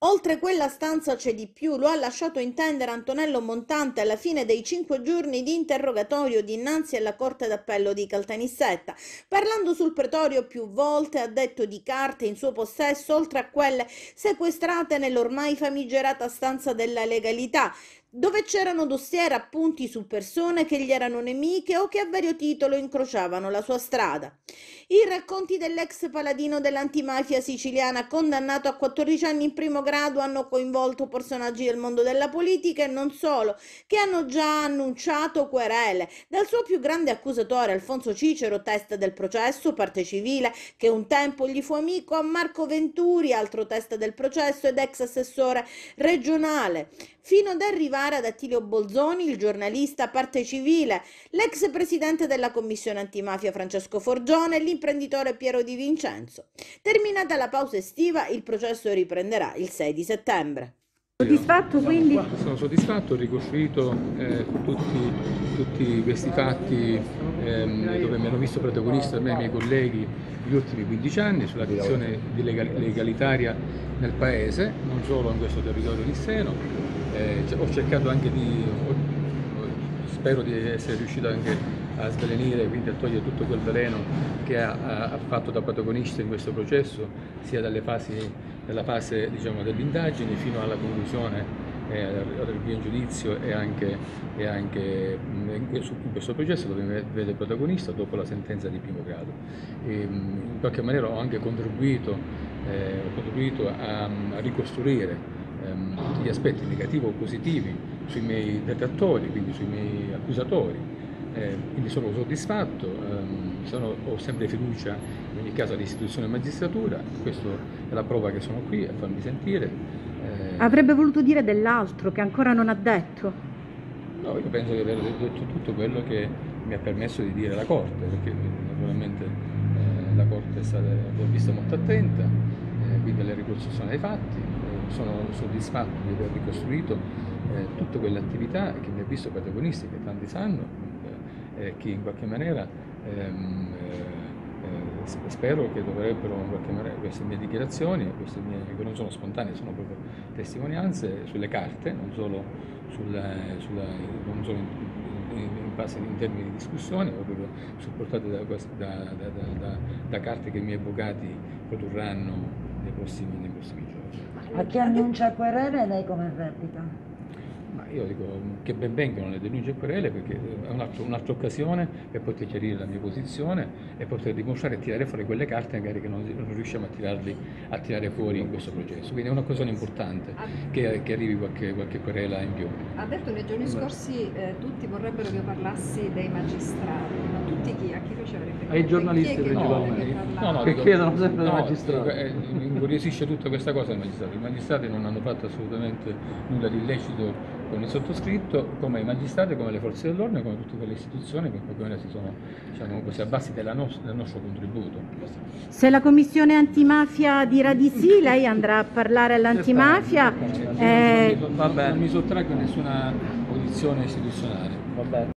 Oltre quella stanza c'è di più, lo ha lasciato intendere Antonello Montante alla fine dei cinque giorni di interrogatorio dinanzi alla Corte d'Appello di Caltanissetta. Parlando sul pretorio più volte ha detto di carte in suo possesso, oltre a quelle sequestrate nell'ormai famigerata stanza della legalità, dove c'erano dossier appunti su persone che gli erano nemiche o che a vario titolo incrociavano la sua strada. I racconti dell'ex paladino dell'antimafia siciliana condannato a 14 anni in primo grado hanno coinvolto personaggi del mondo della politica e non solo, che hanno già annunciato querele. Dal suo più grande accusatore Alfonso Cicero, testa del processo, parte civile, che un tempo gli fu amico, a Marco Venturi, altro testa del processo ed ex assessore regionale, fino ad arrivare ad Attilio Bolzoni, il giornalista parte civile, l'ex presidente della commissione antimafia Francesco Forgione e l'imprenditore Piero Di Vincenzo. Terminata la pausa estiva, il processo riprenderà il 6 di settembre. Soddisfatto quindi? Sono soddisfatto, ho ricostruito eh, tutti, tutti, questi fatti ehm, dove mi hanno visto protagonista me e i miei colleghi negli ultimi 15 anni sulla questione legal legalitaria nel Paese, non solo in questo territorio di Seno. Eh, ho cercato anche di, ho, spero di essere riuscito anche a svelenire, quindi a togliere tutto quel veleno che ha, ha fatto da protagonista in questo processo, sia fasi, dalla fase diciamo, dell'indagine fino alla conclusione eh, al in giudizio e anche, e anche in, questo processo dove vede protagonista dopo la sentenza di primo grado. E, in qualche maniera ho anche contribuito, eh, ho contribuito a, a ricostruire ehm, gli aspetti negativi o positivi sui miei detrattori, quindi sui miei accusatori, eh, quindi sono soddisfatto, ehm, sono, ho sempre fiducia in ogni caso all'istituzione magistratura, questa è la prova che sono qui a farmi sentire. Eh, Avrebbe voluto dire dell'altro che ancora non ha detto? No, io penso di aver detto tutto quello che mi ha permesso di dire la Corte, perché naturalmente eh, la Corte è stata l'ho vista molto attenta, eh, quindi le ricostruzioni dei fatti, eh, sono soddisfatto di aver ricostruito eh, tutte quelle attività che mi ha visto protagonisti, che tanti sanno, eh, che in qualche maniera ehm, eh, spero che dovrebbero in qualche maniera queste mie dichiarazioni, queste mie, che non sono spontanee, sono proprio testimonianze sulle carte, non solo, sulla, sulla, non solo in, in, base, in, termini di discussione, ma proprio supportate da, da, da, da, carte che i miei avvocati produrranno nei prossimi, nei prossimi giorni. A chi annuncia querele lei come replica? Ma io dico che ben vengano le denunce e querele perché è un'altra, un'altra occasione per poter chiarire la mia posizione e poter dimostrare e tirare fuori quelle carte magari che non, non riusciamo a, tirarli, a, tirare fuori in questo processo. Quindi è un'occasione importante che, che arrivi qualche, qualche, querela in più. Ha detto nei giorni scorsi eh, tutti vorrebbero che io parlassi dei magistrati, ma tutti chi? A chi facerebbe? Ai giornalisti principalmente. No, no, che dico, chiedono sempre no, dei magistrati. Eh, incuriosisce tutta questa cosa i magistrati. I magistrati non hanno fatto assolutamente nulla di illecito con il sottoscritto, come i magistrati, come le forze dell'ordine, come tutte quelle istituzioni che in qualche maniera si sono diciamo così, abbassate del nostro contributo. Se la commissione antimafia dirà di sì, lei andrà a parlare all'antimafia. Eh... Non mi sottraggo a nessuna posizione istituzionale.